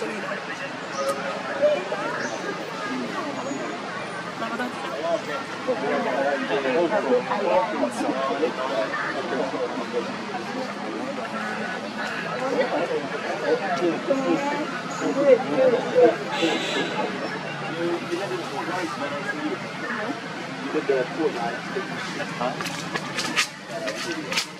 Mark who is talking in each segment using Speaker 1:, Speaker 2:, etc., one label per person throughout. Speaker 1: You did the four guys.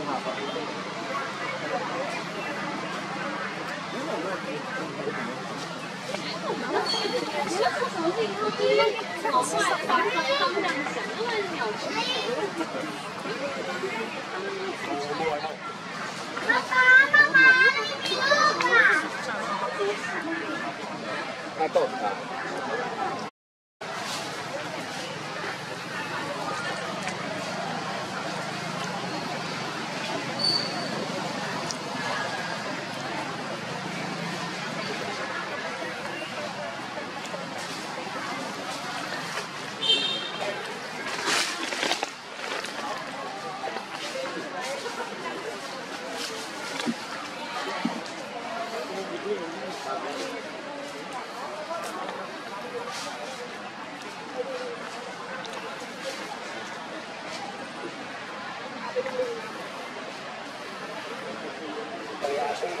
Speaker 1: 爸爸，爸爸，你屁股啦！来坐啊！Thank you.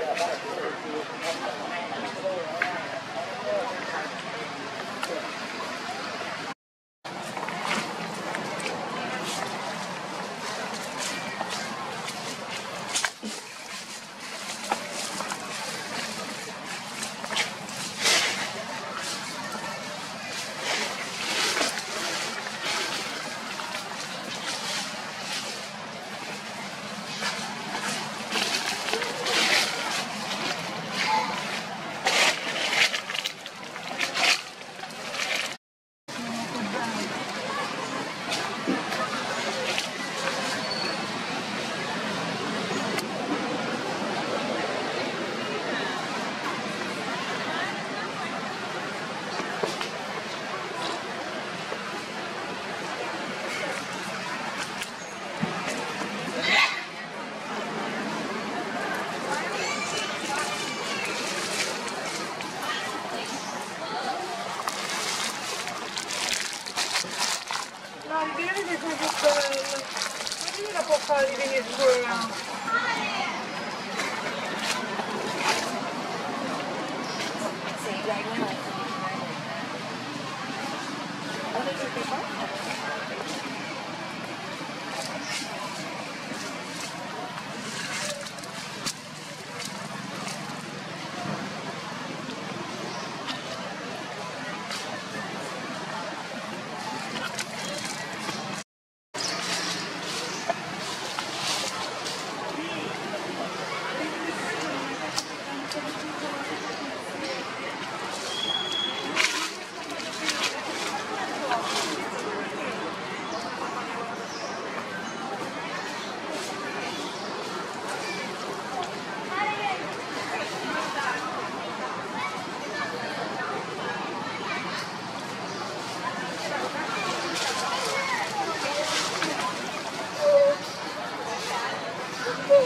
Speaker 1: ดู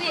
Speaker 1: ดิ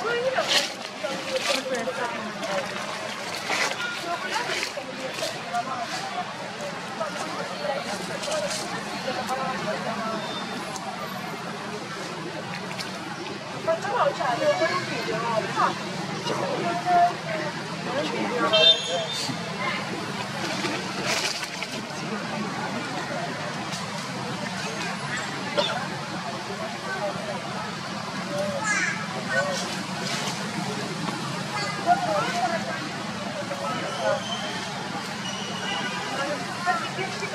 Speaker 1: 反正好吃，都是自己的。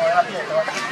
Speaker 1: Gracias.